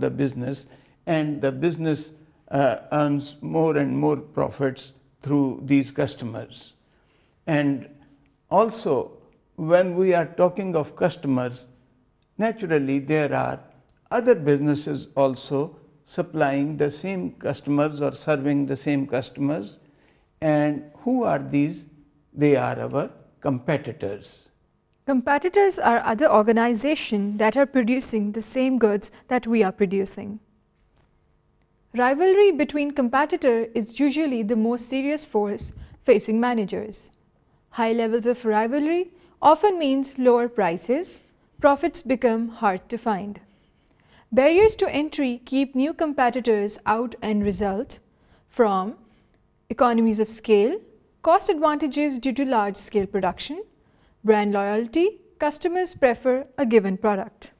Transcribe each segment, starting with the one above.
the business and the business uh, earns more and more profits through these customers. And also, when we are talking of customers, naturally there are other businesses also supplying the same customers or serving the same customers. And who are these? They are our competitors. Competitors are other organizations that are producing the same goods that we are producing. Rivalry between competitor is usually the most serious force facing managers. High levels of rivalry often means lower prices, profits become hard to find. Barriers to entry keep new competitors out and result from economies of scale, cost advantages due to large scale production, brand loyalty, customers prefer a given product.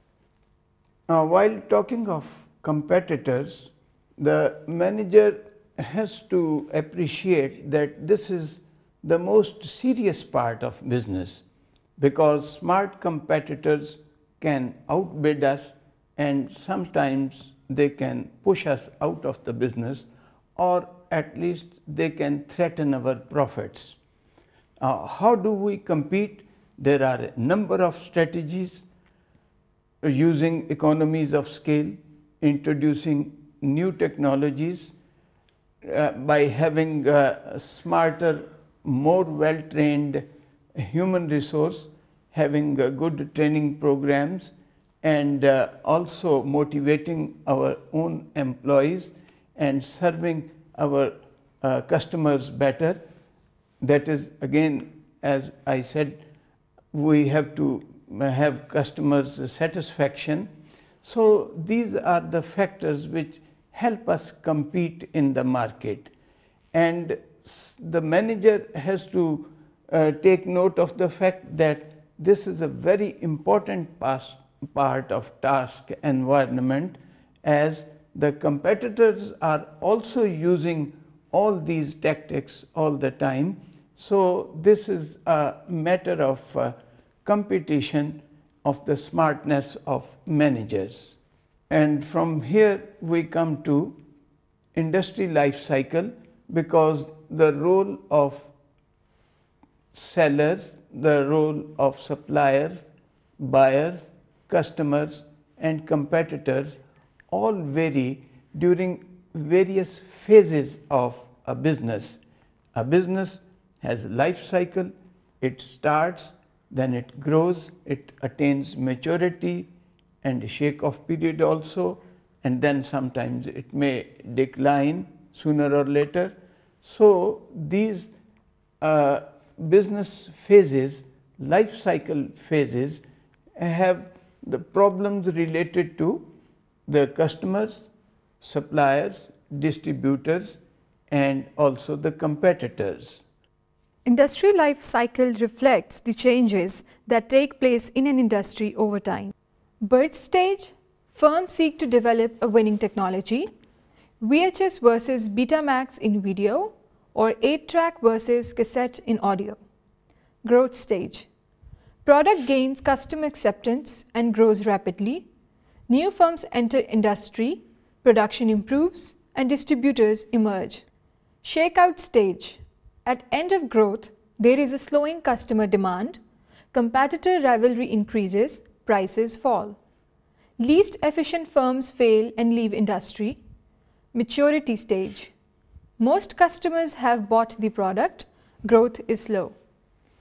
Now, while talking of competitors, the manager has to appreciate that this is the most serious part of business because smart competitors can outbid us and sometimes they can push us out of the business or at least they can threaten our profits. Uh, how do we compete? There are a number of strategies using economies of scale, introducing new technologies uh, by having smarter, more well trained human resource, having uh, good training programs, and uh, also motivating our own employees and serving our uh, customers better. That is, again, as I said, we have to have customers' satisfaction. So, these are the factors which help us compete in the market. And the manager has to uh, take note of the fact that this is a very important part of task environment as the competitors are also using all these tactics all the time. So, this is a matter of uh, competition of the smartness of managers. And from here we come to industry life cycle because the role of sellers, the role of suppliers, buyers, customers and competitors all vary during various phases of a business. A business has life cycle, it starts, then it grows, it attains maturity, and shake off period also and then sometimes it may decline sooner or later. So, these uh, business phases, life cycle phases have the problems related to the customers, suppliers, distributors and also the competitors. Industry life cycle reflects the changes that take place in an industry over time. Birth stage, firms seek to develop a winning technology. VHS versus Betamax in video or 8 track versus cassette in audio. Growth stage, product gains customer acceptance and grows rapidly. New firms enter industry, production improves and distributors emerge. Shakeout stage, at end of growth, there is a slowing customer demand, competitor rivalry increases, prices fall. Least efficient firms fail and leave industry. Maturity stage. Most customers have bought the product, growth is slow.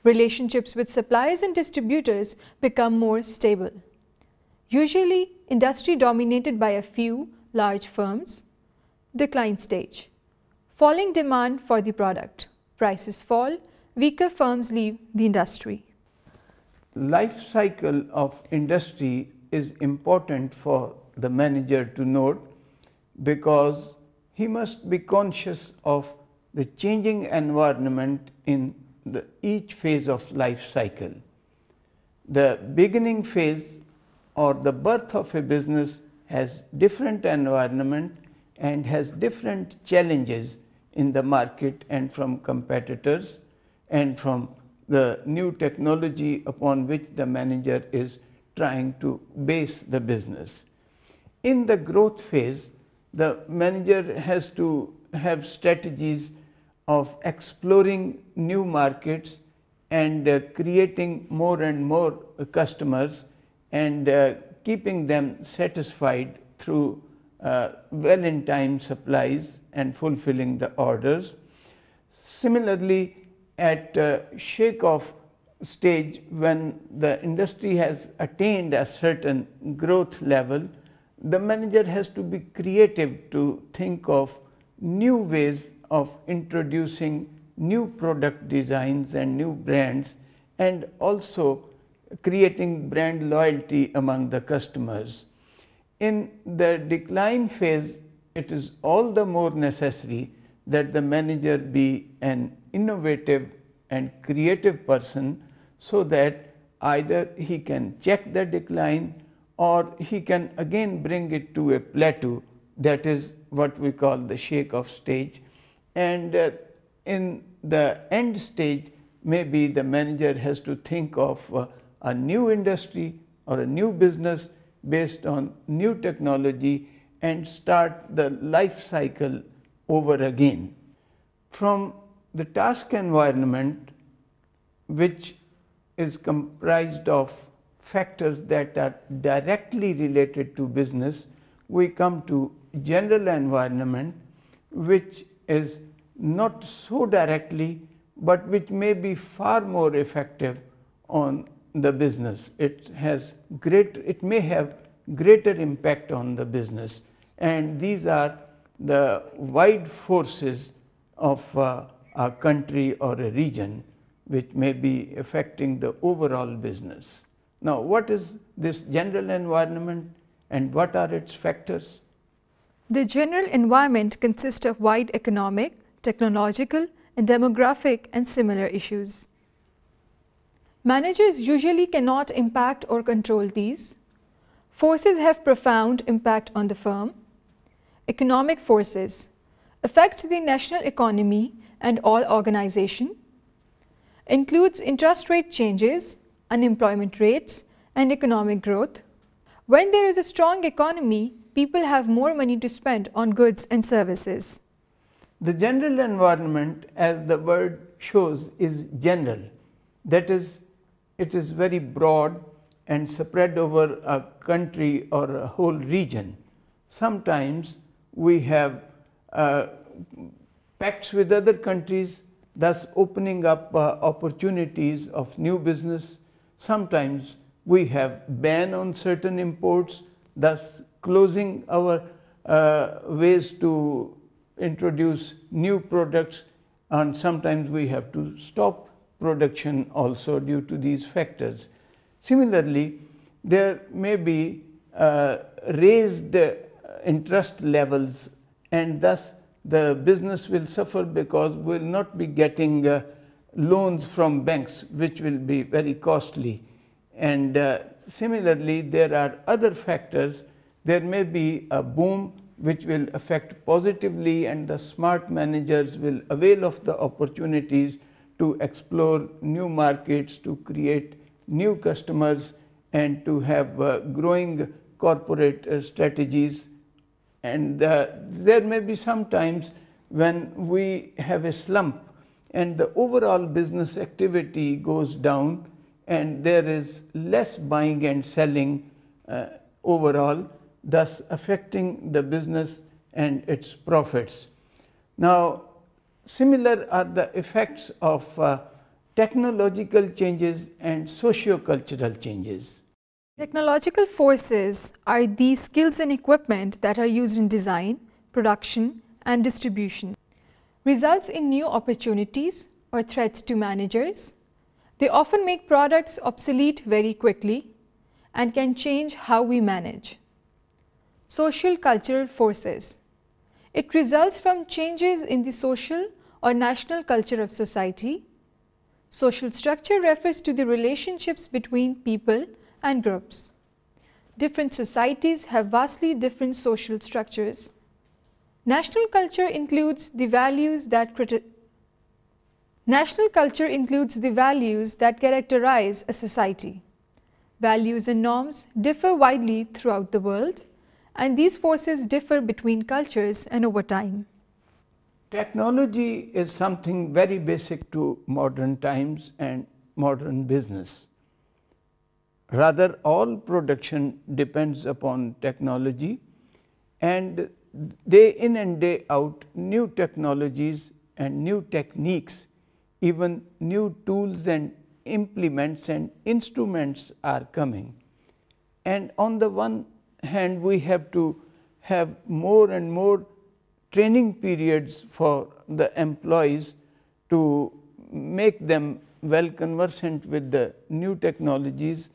Relationships with suppliers and distributors become more stable. Usually, industry dominated by a few large firms. Decline stage. Falling demand for the product. Prices fall, weaker firms leave the industry life cycle of industry is important for the manager to note because he must be conscious of the changing environment in the each phase of life cycle. The beginning phase or the birth of a business has different environment and has different challenges in the market and from competitors and from the new technology upon which the manager is trying to base the business. in the growth phase, the manager has to have strategies of exploring new markets and uh, creating more and more customers and uh, keeping them satisfied through well in time supplies and fulfilling the orders. Similarly, at uh, shake off stage when the industry has attained a certain growth level, the manager has to be creative to think of new ways of introducing new product designs and new brands and also creating brand loyalty among the customers. In the decline phase, it is all the more necessary that the manager be an innovative and creative person so that either he can check the decline or he can again bring it to a plateau. That is what we call the shake off stage. And uh, in the end stage maybe the manager has to think of uh, a new industry or a new business based on new technology and start the life cycle over again. From the task environment, which is comprised of factors that are directly related to business, we come to general environment, which is not so directly, but which may be far more effective on the business. It has great, it may have greater impact on the business. And these are the wide forces of uh, a country or a region which may be affecting the overall business. Now, what is this general environment and what are its factors? The general environment consists of wide economic, technological, and demographic and similar issues. Managers usually cannot impact or control these. Forces have profound impact on the firm. Economic forces affect the national economy and all organization, includes interest rate changes, unemployment rates, and economic growth. When there is a strong economy, people have more money to spend on goods and services. The general environment, as the word shows, is general. That is, it is very broad and spread over a country or a whole region. Sometimes we have uh, pacts with other countries, thus opening up uh, opportunities of new business. Sometimes we have ban on certain imports, thus closing our uh, ways to introduce new products and sometimes we have to stop production also due to these factors. Similarly, there may be uh, raised uh, interest levels and thus the business will suffer because we will not be getting uh, loans from banks which will be very costly. And uh, similarly, there are other factors. There may be a boom which will affect positively and the smart managers will avail of the opportunities to explore new markets, to create new customers and to have uh, growing corporate uh, strategies. And uh, there may be some times when we have a slump and the overall business activity goes down and there is less buying and selling uh, overall, thus affecting the business and its profits. Now, similar are the effects of uh, technological changes and socio-cultural changes. Technological forces are the skills and equipment that are used in design, production and distribution. Results in new opportunities or threats to managers. They often make products obsolete very quickly and can change how we manage. Social cultural forces. It results from changes in the social or national culture of society Social structure refers to the relationships between people and groups. Different societies have vastly different social structures. National culture includes the values that National culture includes the values that characterize a society. Values and norms differ widely throughout the world and these forces differ between cultures and over time. Technology is something very basic to modern times and modern business. Rather, all production depends upon technology and day in and day out new technologies and new techniques, even new tools and implements and instruments are coming. And on the one hand, we have to have more and more training periods for the employees to make them well conversant with the new technologies.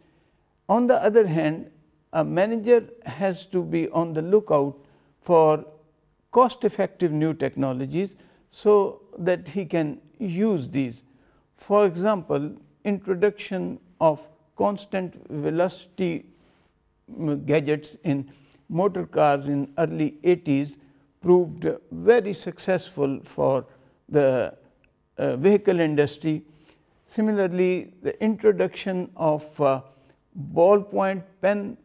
On the other hand, a manager has to be on the lookout for cost effective new technologies, so that he can use these. For example, introduction of constant velocity gadgets in motor cars in early 80s proved very successful for the uh, vehicle industry. Similarly, the introduction of uh, ballpoint pen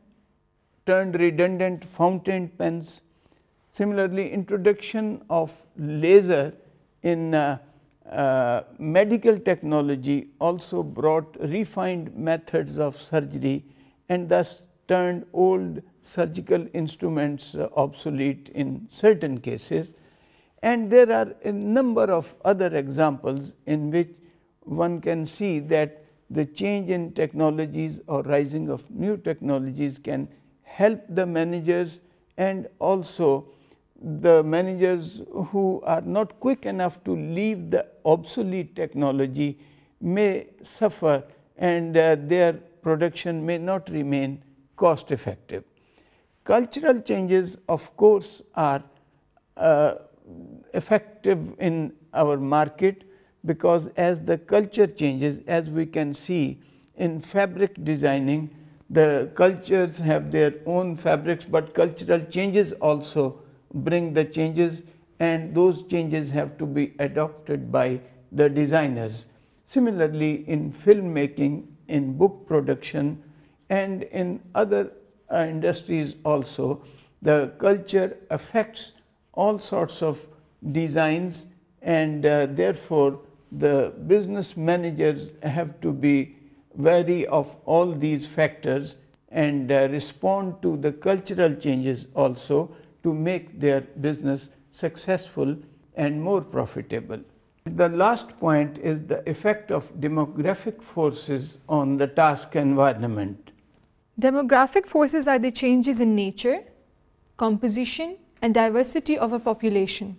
turned redundant fountain pens. Similarly, introduction of laser in uh, uh, medical technology also brought refined methods of surgery and thus turned old surgical instruments obsolete in certain cases. And there are a number of other examples in which one can see that the change in technologies or rising of new technologies can help the managers and also the managers who are not quick enough to leave the obsolete technology may suffer and uh, their production may not remain cost effective. Cultural changes of course are uh, effective in our market because as the culture changes as we can see in fabric designing the cultures have their own fabrics, but cultural changes also bring the changes and those changes have to be adopted by the designers. Similarly, in filmmaking, in book production and in other uh, industries also, the culture affects all sorts of designs and uh, therefore, the business managers have to be wary of all these factors and uh, respond to the cultural changes also to make their business successful and more profitable. The last point is the effect of demographic forces on the task environment. Demographic forces are the changes in nature, composition and diversity of a population.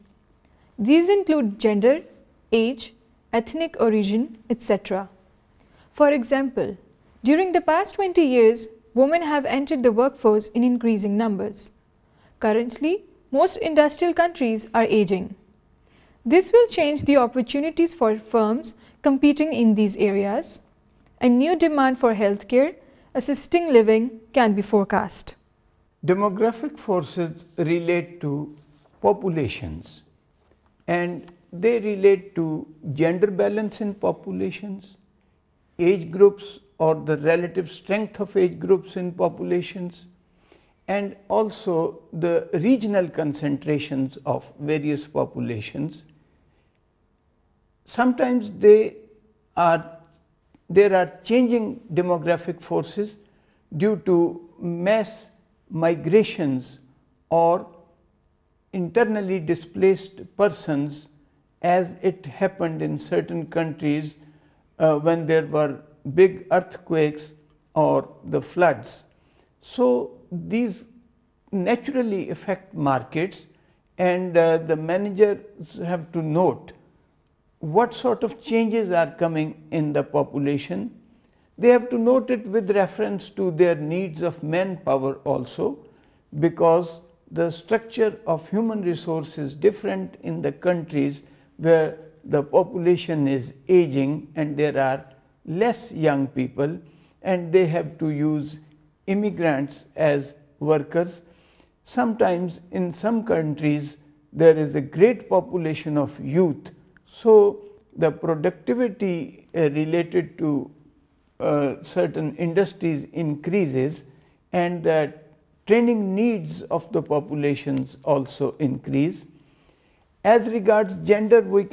These include gender, age, ethnic origin, etc. For example, during the past 20 years, women have entered the workforce in increasing numbers. Currently, most industrial countries are aging. This will change the opportunities for firms competing in these areas. A new demand for healthcare, assisting living can be forecast. Demographic forces relate to populations and they relate to gender balance in populations, age groups or the relative strength of age groups in populations, and also the regional concentrations of various populations. Sometimes they are there are changing demographic forces due to mass migrations or internally displaced persons as it happened in certain countries uh, when there were big earthquakes or the floods. So, these naturally affect markets and uh, the managers have to note what sort of changes are coming in the population. They have to note it with reference to their needs of manpower also because the structure of human resource is different in the countries where the population is aging and there are less young people and they have to use immigrants as workers. Sometimes in some countries there is a great population of youth. So, the productivity uh, related to uh, certain industries increases and that training needs of the populations also increase. As regards gender, we